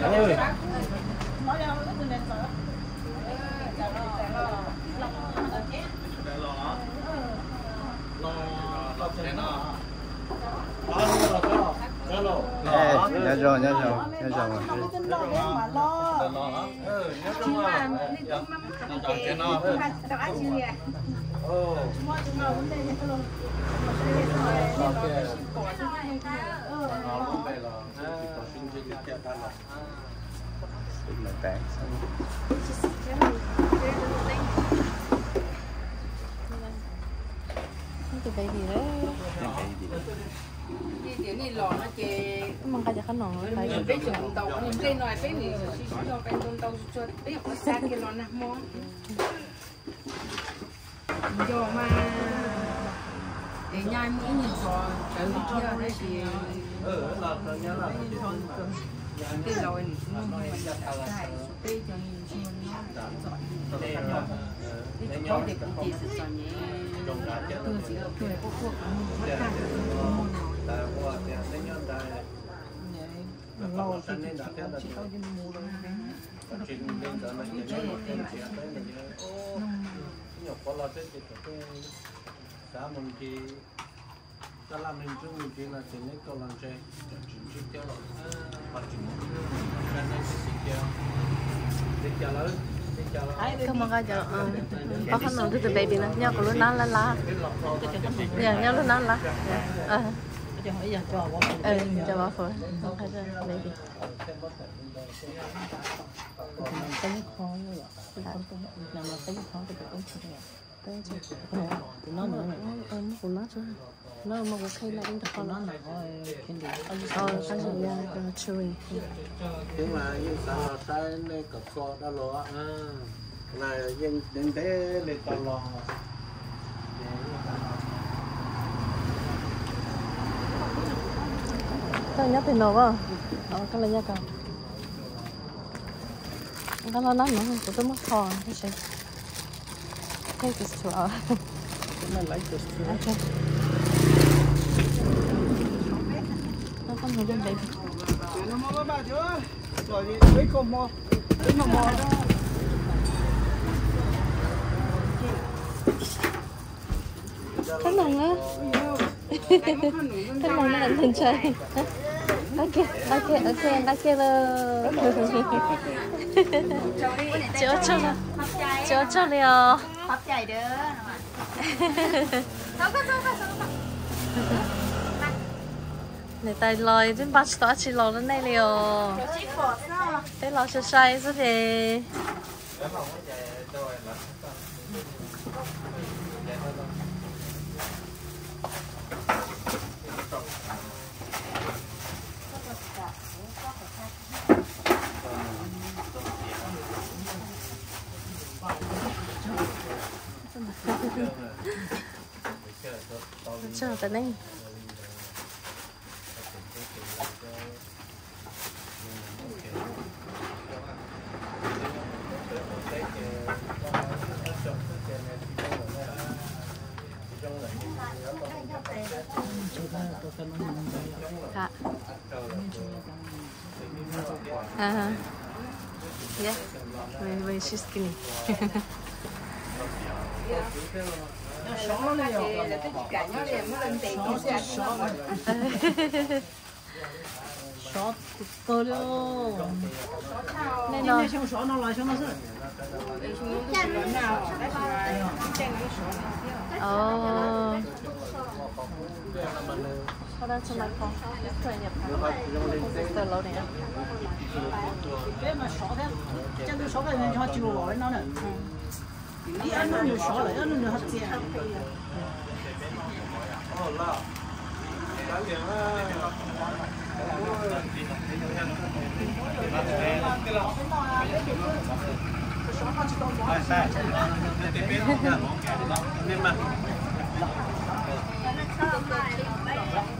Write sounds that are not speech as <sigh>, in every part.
nhớ rồi, nhớ rồi, nhớ rồi mà. Mà xong. Itu baby đấy. Cái cái gì? này lò nó chè Emang kayak kan nong, mình kayak phải chừng tàu mình cái nói cái này cho cái con tàu cho cái có sát cái lò nè món giờ mà để nhai mũi nhìn cho cái kia đấy thì cái lòi này nó mình cái cái cho nhìn cho nó giỏi cái chỗ để cũng chỉ sự cho nhé. Tôi chỉ ở tuổi của cuộc mình mất cả lò thì có là rồi và chỉ cái này chỉ kéo để kéo lớn để kéo lớn Kamu kayak, oh kan nong itu baby nah, nya kalau nala lah, ya nya lu nala, eh, eh, jawab apa? Kayak baby. khó không có làm mà cái khó thì cũng không được gì? thì nó nữa Em cũng nói chứ. Nó mà có khi là nó là có cái gì Ờ, cái gì ya, cái chewing. nhưng mà như sao trái này cặp co đã lo à là nhưng đến thế để tao lo Cái nhá thì nó cơ. Ờ, cái này nhá cơ. Cái nó nắn nó, tôi tôi mất thò, cái gì? Take this to our. I like this too Okay. Không hiểu dân đấy nó mua bà chứ rồi đi lấy con mò lấy mà mò đó Cái này á. thân này nó là thần trời Ok, ok, ok, ok rồi. Chỗ cho nó. Cho liều. Pháp chạy đứa Này lòi đến bắt tỏ chỉ lòi lên đây liều. Chị phỏ sao Thế lòi sẽ sai rất thì. Chờ tới đây. Nó sẽ xóa cơ đâu Nên nó xong xóa nó lại xong nó sẽ Oh. Hold on to my phone. Just turn your phone. It's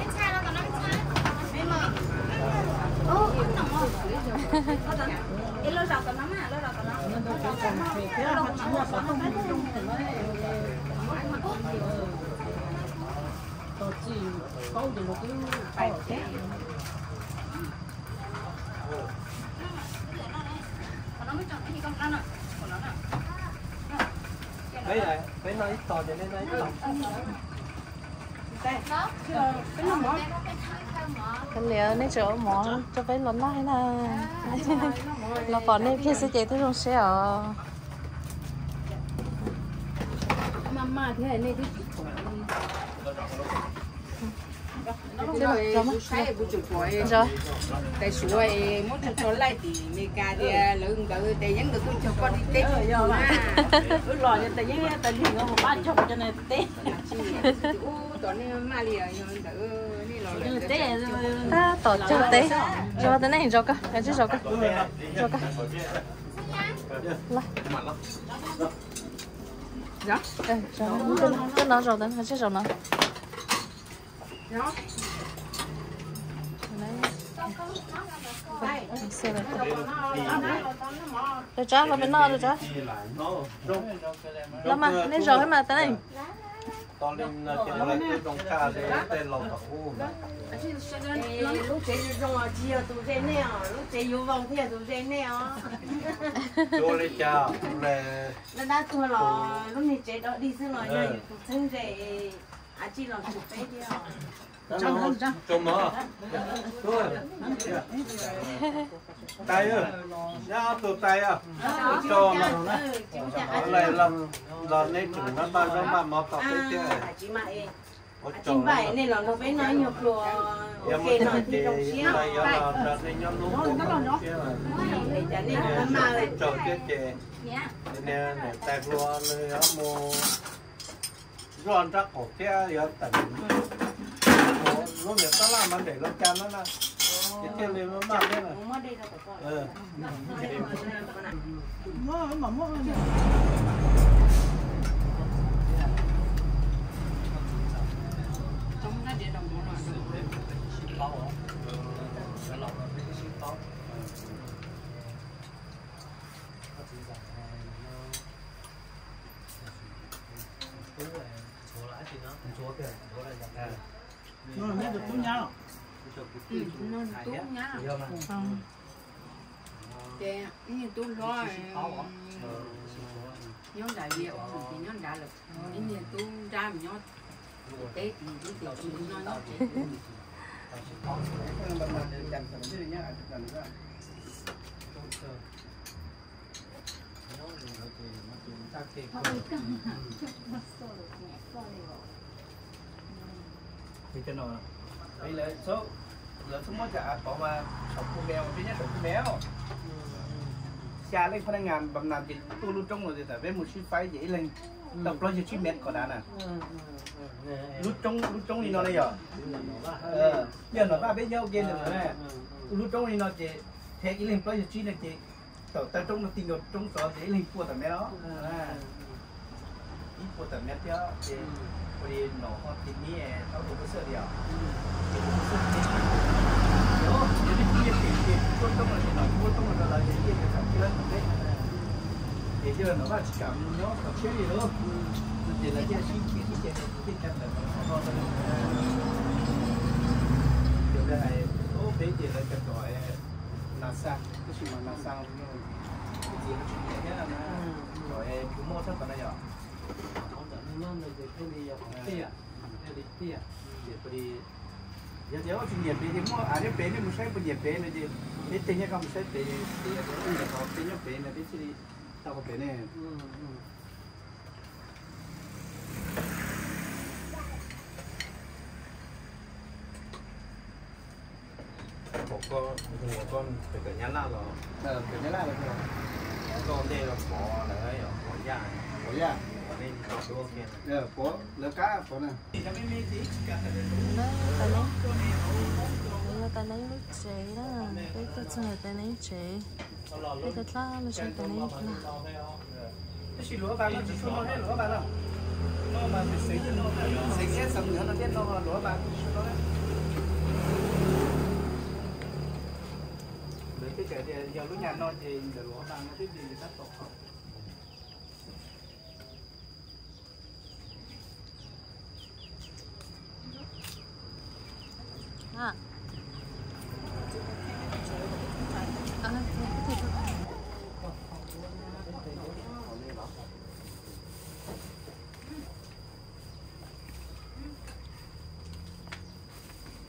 Cái lô còn nó mà, lô rau còn nó. nó đâu còn phải cái là phát triển là phải không dùng dùng thì có được một cái phải thế Còn nó mới nó ít to cho nên nó ít to. cái liệu này chỗ mỏ cho phải lần lại nè là còn này kia sẽ chạy tới trong xe ở mama thế này cái rồi rồi rồi rồi tại suối muốn cho lại thì mình cả đi lưng tự để những được cho con đi tết giờ mà à cứ lo cho tại vì tại vì nó một ban chọc cho nên tết 他到这个对，这个等那你找个，来这找个，找，来，哪的？还这找呢？行。在这，那边拿着这。老妈，你找去嘛，等你。U tụi nó mà liền rồi tự đi lo cho nên tết ta tổ chức tế rồi tới này rồi cơ cái chứ rồi cơ rồi cơ là đó ừ rồi cái cái nó rồi đến cái chứ rồi nó đó xe rồi rồi trả rồi bên nó rồi trả lắm mà nên rồi mà tới này To lên cái này cái trong ca để tên lầu tàu u. lúc chơi trong à chia tụ chơi nè lúc chơi yêu vòng thì tụ chơi nè Cho lên chào, là nó đã thua rồi lúc này chơi đó đi xin rồi nhờ tụ thân chơi à chỉ là chụp bé đi trong trong cho mở. Thôi. Tay ơi. Ra tụt tay à. Cho mà. Ở lại làm làm nên chúng nó bao giờ mà mà tập cái chứ. à chị chỗ vậy nên là nó bé nói nhiều rồi mới nói thấy thì trong xíu. này nhóm lúc cũng để cho nên nó mà lại Chỗ cái Dạ. nè nè tag luôn nữa mua Ron rắc cổ kia giờ tận lúc này ta làm ăn để nó chăn nó nè cái kia lên nó mang thế này. Ừ. Mua mà mua trong nó để đồng hồ rồi nó là mua được túi nhau tú nhá chị như tú rồi nhóm đại biểu thì nhóm đại lực. Như tú ra mình nhóm tế thì cái thì thì cho nó. Bây giờ số giờ số mỗi cả có mà sọc cô mèo thứ nhất là cô mèo xa lên phân ngàn bằng nàn thì tôi luôn trong rồi thì tại với một chiếc phái dễ lên tập lo cho chiếc mét còn đã nè lúc trong lúc trong đi nó đây rồi ờ giờ nó ba biết nhau kia được nè lúc trong đi nó chỉ thế cái lên lo cho chiếc này chị tàu ta trong nó tình đầu trong số dễ lên của tầm mét đó à ít của tầm mét đó thì พอดีหนอเขาทีนี้เขาถูกเสื้อเดียวเดี๋ยวเดี๋ยวที่ยี่สิบปีต้นต้องมาหน่อยต้นต้องมาอะไรยี่สิบสามเดือนเด็กเดี๋ยวเจอหนูว่าจิกรรมเนา 우리 너무 빈니에 따로 무서워요. nó bắt cảm nó tập chế gì đó thì là cái chi chi cái chế này cái cách là nó ngon hơn điều này này ô thế thì là cái gọi là sang. Cái gì mà là sang cái gì? Cái là gọi chúng mua thấp vào đây rồi ราจะต่อยนาซาก็ชื่อมันนาซาเนี่ยจริงๆชื่อเนี่ยนะต่อยผู้โม่ทั้งตอนนั้นอย่าง tia đi tia để body giờ giờ chúng nhiệt bề thì mua à cái bề này mình sẽ bề nhiệt bề này thì cái tiền nhá không sẽ bề thì cái cái có tiền nhá bề này thì chỉ tao có thể này อืมอืมผมก็หัวก็เป็นกันยันล่าหรอ ờ cái này là được rồi ก็เล่เราขอเลยขอย่า có ya ขอเล่นเราดู Dạ, bên chỗ cá phố này. Ta lấy. Ta lấy lúc chế đó, cái tôi cho người ta lấy chế. Cái tôi ta lấy cho ta lấy là. Cái chỉ lúa vàng nó chỉ xuống nó hết lúa vàng đâu. Nó mà bị sấy nó sấy hết xong nữa nó biết nó lúa vàng nó đấy. Mấy cái trẻ giờ lúc nhà non thì giờ lúa vàng nó tiếp gì thì tắt tổ không? À À, thế thôi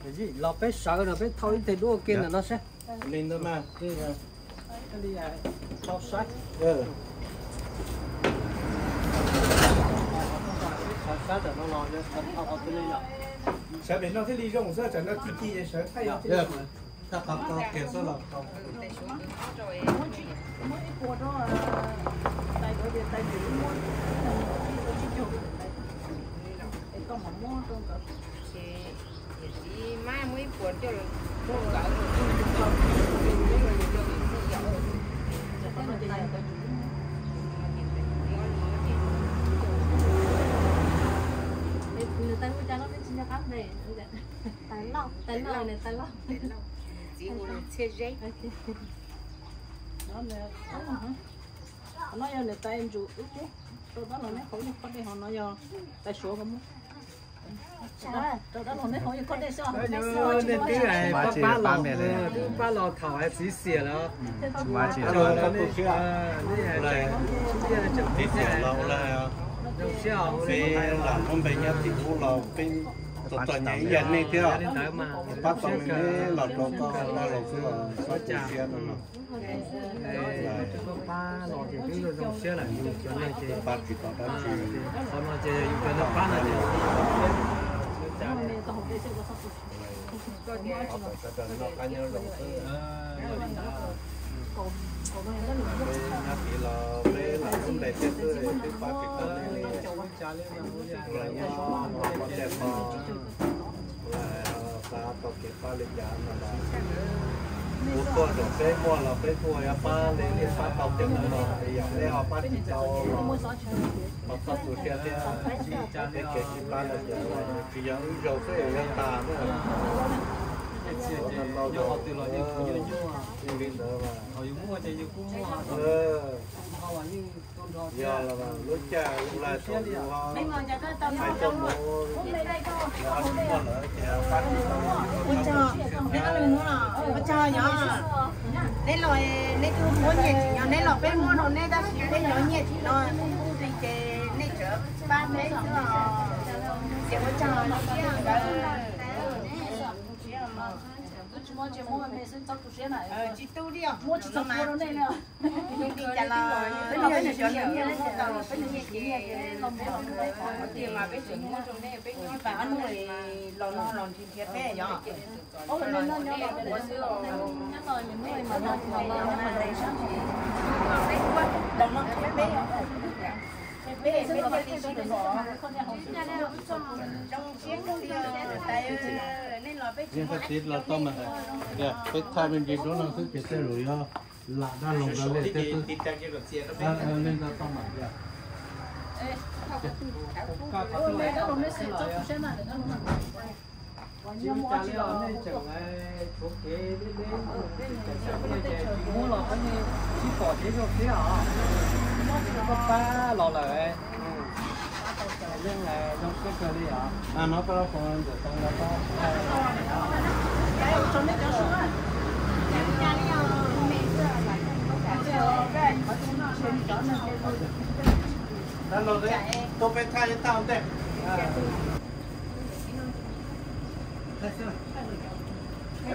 cái gì lò bé sợ rồi bé thôi thì đua kia là nó sẽ lên đó mà cái là đi à thao sách ừ sách rồi nó lo sợ đến nó thế đi rong sợ chẳng nó chi chi sợ thay nó thế được ta có có kiểm soát là không mỗi cuộc đó tay đối với tay giữ mua đi tôi chỉ chụp để con mà mua con cả mai mới buồn cho là cô cả người ta mới cho nó cái chân cho cắm này tay lọc tay lọc này tay lọc chỉ có chơi dây nó là nó giờ là tay em chủ ước chứ tôi đó là mấy như con đây họ nói giờ tay số không tôi đó là mấy như con đây sao nên cái này ba ba lò ba lò thảo hay xí xỉa đó rồi có tổ chức à đây là này tiếp theo là là đâu sao về làm con bệnh nhân thì cũng là bên theo tới mà bắt đầu mình mới là đồ có là đồ cái là có chả rồi. Ba lò thì cái rồi dòng xe là dùng cho nó bán là thì tôi không biết sẽ có có thể nó cá nhân rồi còn còn nó là nó bên nhà thì là bên là không để chết rồi thì bắt chỉ có này là nhà nó có đẹp mà là ta có cái pha lên giá mà là một con rồi cái mua là là họ là từ là như như như mà họ dùng mua chơi như cũng mua họ là như con đó giờ là mà lúc cha lúc là số họ mấy người cho cái tao hai nói trăm hôm nay đây thôi là ăn mua lỡ chè phát đi ôi trời cái ăn đừng nữa là ôi trời nhá nên là nên tôi muốn nhiệt chỉ nhá nên là bên mua nó nên ta chỉ bên nhỏ nhiệt chỉ nó thì cái nên chở ba mấy nữa chỉ có chờ mua chỉ mua mình xin cho tụi xe này ờ chị tu đi à mua chỉ cho mua nó nè đi chả là bên nhỏ nhiệt cho nhiều mua tàu bên nhỏ nhiệt thì tiền mà bên chỗ mua trong đây bên nhỏ phải ăn người lòn lòn lòn thì thiệt bé nhá ô mình lên lên nhau là nhắc rồi mình nuôi mà nó mà nó mà lấy sang thì đồng nó bé bé bé bé sẽ có cái gì không trong chiếc thì tay là bé nhưng thật là tôm mà dạ cái thay bên kia đó là thứ cái xe rồi á là đang lồng ra lên cái nó ra lên ra tôm mà dạ nó sẽ nó nó Chim cha leo này chẳng ai chỗ kế đến đến mua lò có như chỉ bỏ thế rồi thế hả có ba lò lại cho nó cho xuống đó nó đấy tôi phải thay cho tao đấy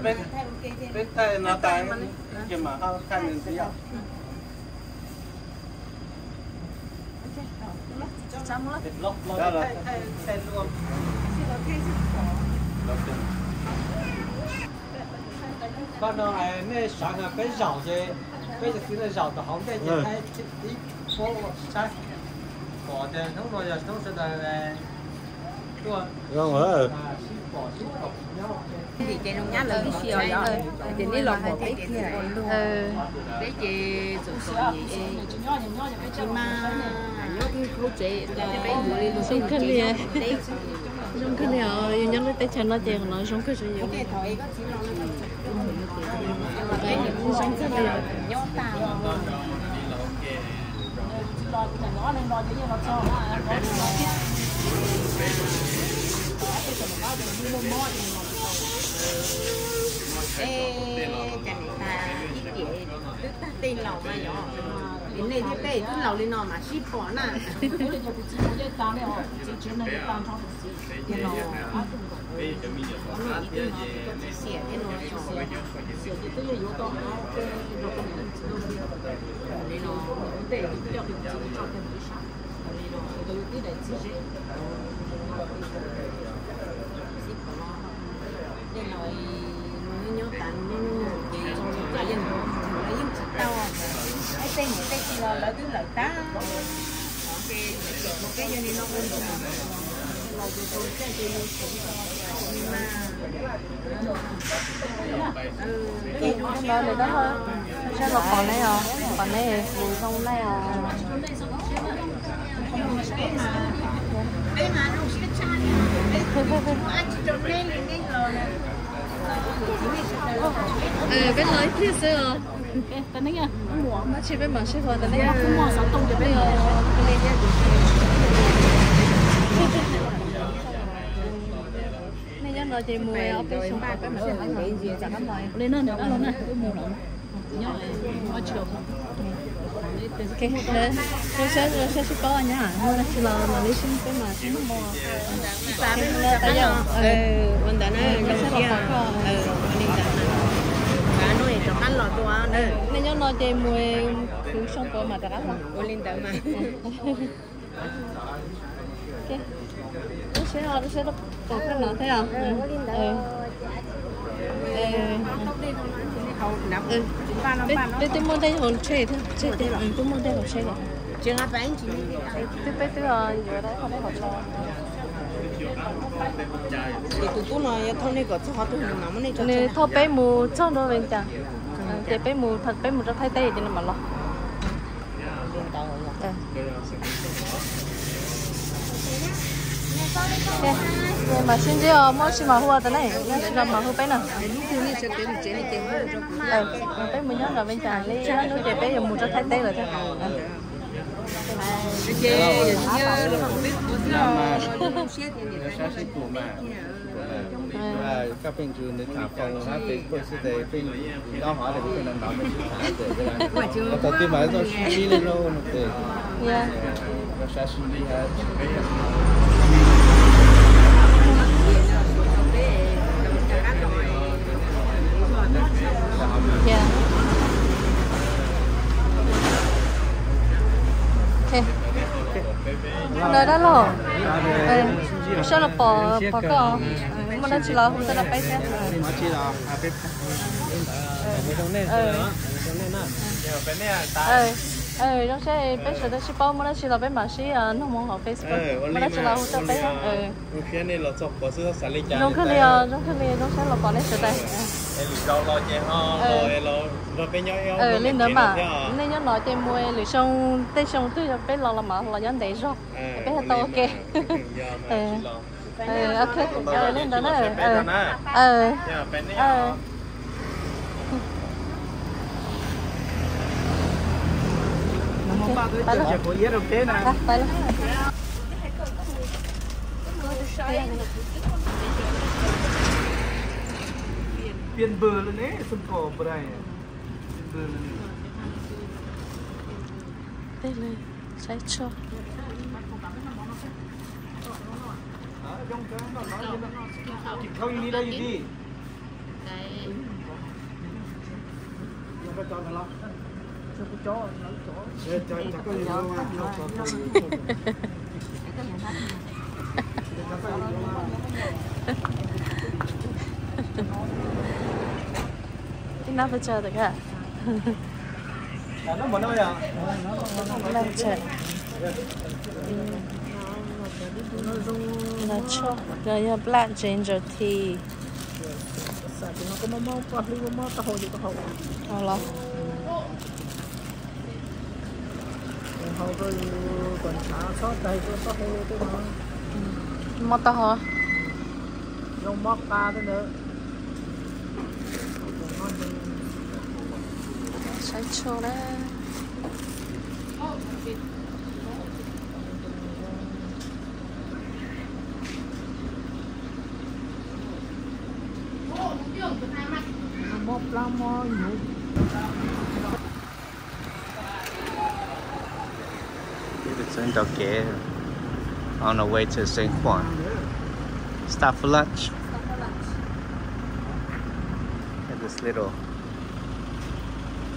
bên bên tay nó tay nhưng mà họ thay mình gì lọc Đó rồi. thay thay thay luôn con nó ai nè sáng là cái rau gì? Bây giờ cái rau đó không cái gì Ừ. hay tí phố sai bỏ tiền không rồi giờ không sẽ là đúng không hả? à bỏ chút học nhau thì chị nó nhá là cái xìo đó chị đi lọc một cái kia. ừ. Cái chị sổ sổ gì chị mà nhớ cái khâu chị là cái đi Xong cái lìa Xong cái lìa Yêu nhắn lấy tay chân nó chèn nó xong cái gì cái thời có chỉ lo Cái xong cái lìa nhớ tao ê chẳng ta ít chị tức ta tên lầu mà nhỏ đến đây thế đây tức lầu lên nó mà ship bỏ nè xỉa thế nó nhỏ đây là nó nhớ tàn nó chị trong cái dân nó dân tao cái tên những tên chỉ là lợi thứ lợi tá một cái dân nó bên trong mà tôi tôi cái gì mà cái đó đó thôi Sao là còn đây à Còn đây thì xong này à Đây mà nó sẽ chán rồi Ừ bên lối phía xưa tên đấy nha mua Nó chỉ bên mà xưa thôi Tên này mua sản tông cho bên Bây giờ Này nói chị mua ở bên sông lên nó nữa luôn nè. Mua lắm nhớ ở chiều Ok, để tôi sẽ tôi sẽ có nhá. Mua là chỉ là mà lấy xin cái mà xin mua. Ba Cái là tại giờ ừ vấn đề này nó sẽ là ừ vấn đề này và nó thì cho ăn lọt đồ ừ Nên nhớ nói chị mua cứ xong có mà đắt không? có lên tới mà Ok. Nó sẽ nó sẽ nó có cái nào thế à? Ừ. Ừ. nằm Ừ. Bên bên tôi mua đây hồn chơi thôi. Chơi đây. Ừ, tôi mua đây chơi này. chưa ngáp bánh chỉ Tôi biết tôi giờ đấy không đấy hồn chơi. thì tụi tôi nói thôi này có họ tôi mà muốn này cho Nên thôi bé mù cho nó bên chẳng. Chị bé mù thật bé mù cho thay tay cho nó mà lo. Ừ. Mà xin chứ mỗi xin mà hùa tới này, xin là mà hùa bé nào. đến Ừ, bé mới nhớ là bên chàng lấy nó trẻ bé dùng một cho thay tay rồi thôi. Các bên trường để thả phòng nó bên quân sư tế bên đó hỏi là làm bảo bên sư thả để cái. Nó có tim mà nó suy lên đâu nó để Yeah. nó sẽ suy đi hết. Yeah. Nơi đó. Ừ. Sao là bỏ bỏ có. Mà nó chỉ là không là thế. Nó chỉ là bên Ừ. Ừ. Ừ, nó sẽ bé sẽ đó ship mà nó chỉ là bé mà chỉ nó muốn học Facebook. Mà nó chỉ là không cho bé. Ừ. Nó khiến nên là chọc có sự lý trả. Nó cứ liền, nó cứ liền, nó sẽ là bỏ lên sẽ đây. Em lo lo che ho, rồi lo lo bên nhau eo. Ừ, lên nữa mà. Nên nhớ nói trên mua lì xong, tê xong tôi bé lo là mà là nhớ để rồi. Bé là to ok. Ừ. Ừ, ok. Ừ, lên đó nữa. Ừ. Ừ. Dạ, bên này. Ừ. Nó ba cái Phải chợ rồi. của yết ok nè. À, phải Tiền bờ lên đấy, sân cỏ bờ này. Bờ lên. Đây là sai cho. Trong cái nó nói Chị không đi đây đi. Không phải cho nó lo. Cho cái chó, nó chó. Cho cho cho cái gì đâu mà, cho cho. <laughs> cái nào phải chờ được à nó mà nó à làm chờ là cho ginger tea. Sa thì nó có mắm mắm có lưu mắm có hồi gì có hồi Ờ là hồi rồi còn xả sót đây có có hồi tôi nói Mọt tao hả? rong móc ta thế nữa 잘 치워라. một la on the way to St. Juan. Stop for lunch. Stop for lunch. This little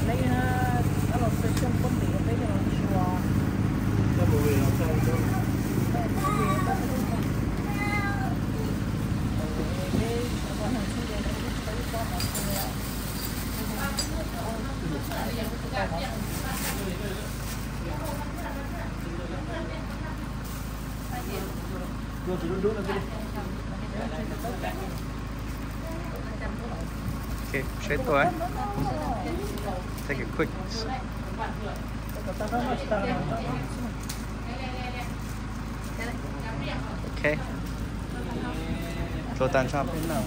tên mấy ha tao rồi tôi không có Take a quick. Okay. Shop đến nào?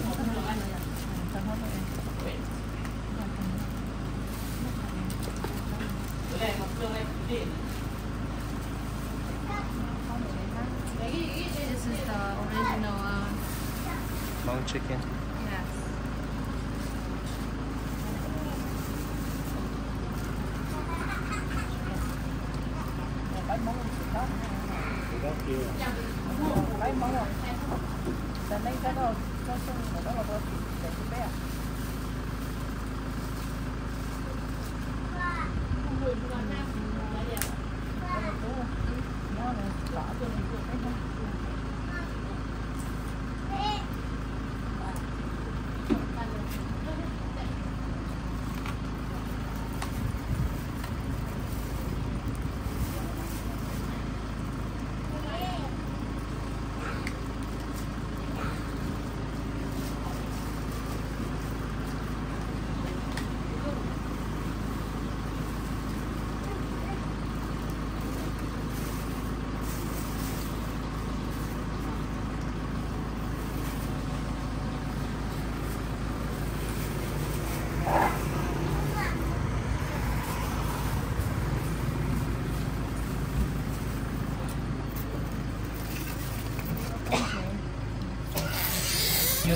This is the original uh, Mong chicken. Yes. lấy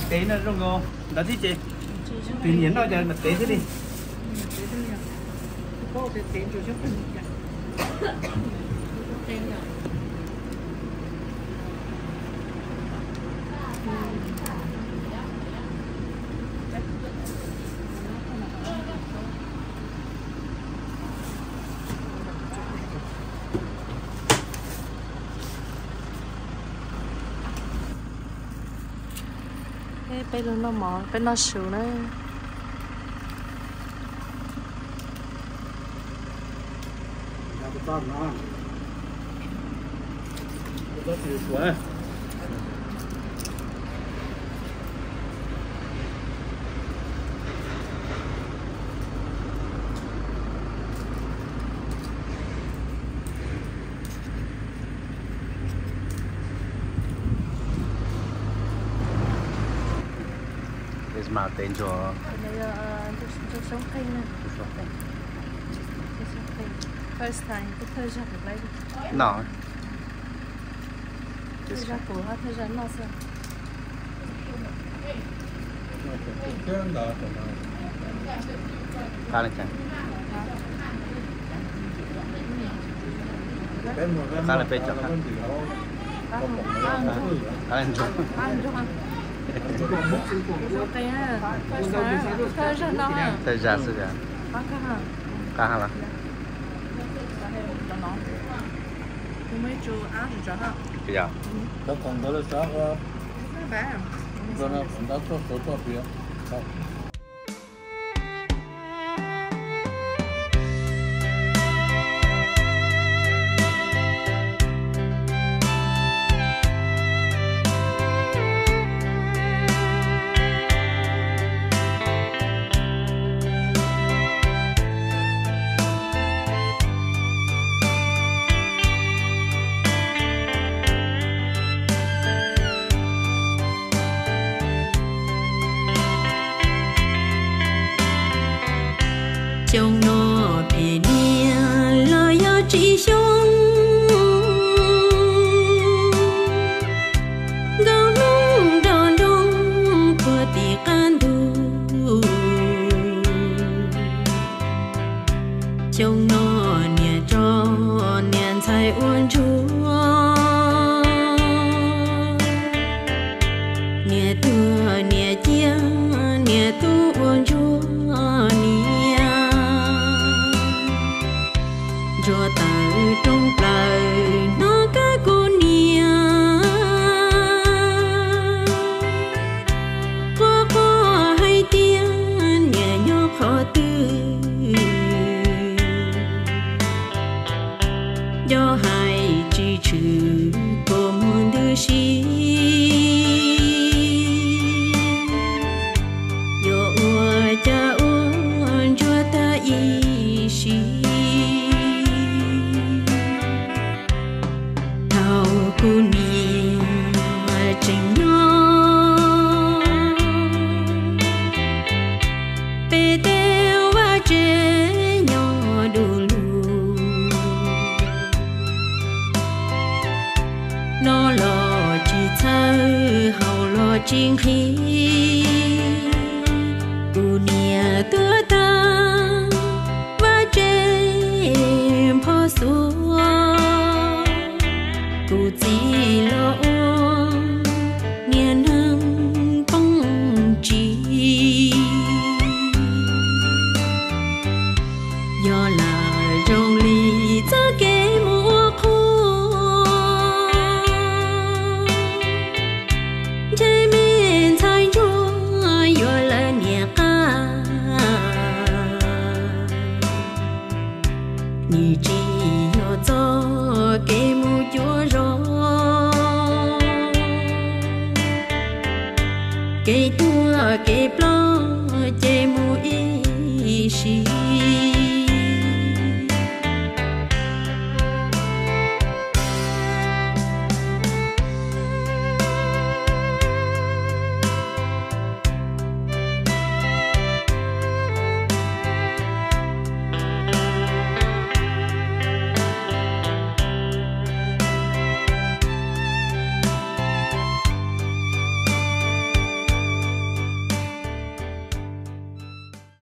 tế nữa rồi ngô. Đó chứ chị. Tự nhiên nó giờ là tế thế đi. có cái cho <coughs> Ê, nó mỏ, phải nó sửa nữa Nó khinh nè Tôi sống khinh First time, tôi thời gian được lấy No. thời gian cổ ha thời gian chẳng khá là bê cho khá là chụp ăn cho ăn cái à thời gian nó ha thời gian thời gian bác cả ha cá hả cho nó chúng mấy chú ăn cho ha bây giờ Nó còn đó là sao lo yo